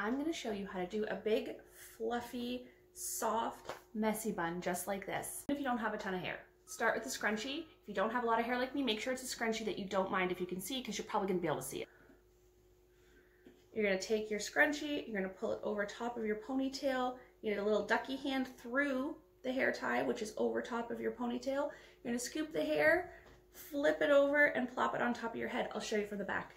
I'm gonna show you how to do a big, fluffy, soft, messy bun just like this. If you don't have a ton of hair, start with the scrunchie. If you don't have a lot of hair like me, make sure it's a scrunchie that you don't mind if you can see because you're probably gonna be able to see it. You're gonna take your scrunchie, you're gonna pull it over top of your ponytail, you get a little ducky hand through the hair tie, which is over top of your ponytail. You're gonna scoop the hair, flip it over, and plop it on top of your head. I'll show you from the back.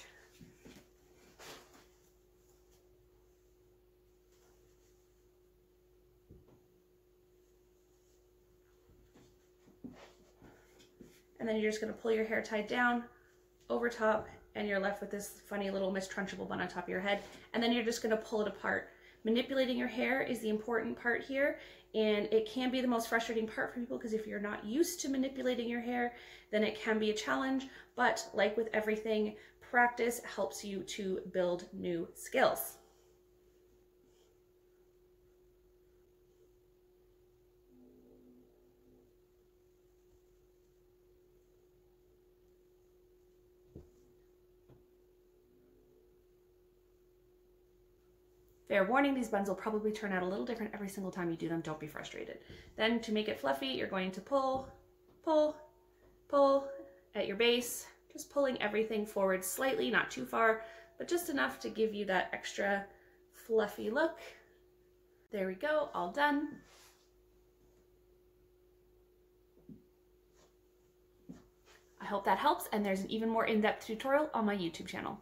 And then you're just gonna pull your hair tied down over top and you're left with this funny little Miss Trunchbull bun on top of your head. And then you're just gonna pull it apart. Manipulating your hair is the important part here and it can be the most frustrating part for people because if you're not used to manipulating your hair, then it can be a challenge. But like with everything, practice helps you to build new skills. Fair warning, these buns will probably turn out a little different every single time you do them. Don't be frustrated. Then to make it fluffy, you're going to pull, pull, pull at your base, just pulling everything forward slightly, not too far, but just enough to give you that extra fluffy look. There we go, all done. I hope that helps and there's an even more in-depth tutorial on my YouTube channel.